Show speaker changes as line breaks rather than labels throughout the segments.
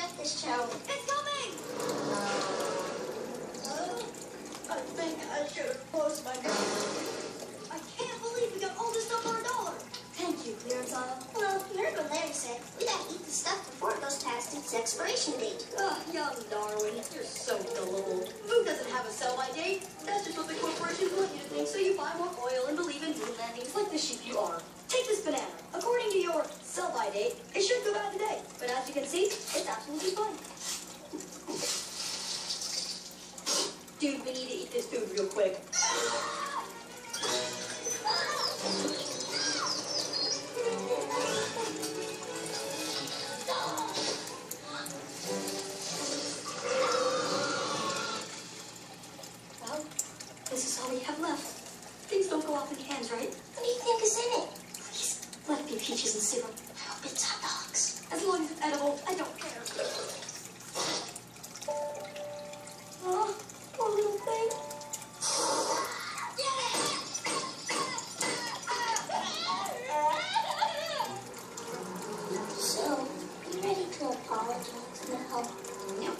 breakfast show.
It's coming!
Uh, oh, I think I should have closed my mouth.
I can't believe we got all this stuff for a dollar. Thank you, clearance aisle.
Well, you heard what Larry said. We gotta eat the stuff before it goes past its expiration date.
Ugh, young Darwin, you're so gullible. Food doesn't have a sell-by date. That's just what the corporations want you to think, so you buy more oil and believe in moon landings like the sheep you are. Take this banana. According to your sell-by date, it should go bad today. But as you can see, it's absolutely fine. Dude, we need to eat this food real quick. Well, this is all we have left. Things don't go off in cans, right?
What do you think is in it?
Please, let it be peaches and syrup.
I hope it's hot dogs.
As long as it's edible, I don't care. Oh, poor little thing.
So, you ready to apologize now?
No.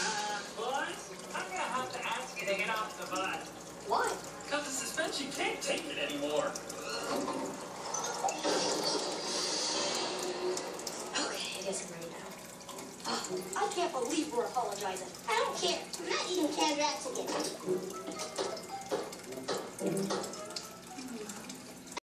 Uh, boys, I'm gonna have to ask you to get off the bus.
Why?
Because the suspension can't take it anymore.
Okay, I guess I'm ready now. Oh, I can't believe we're apologizing.
I don't care. I'm not eating canned rats again.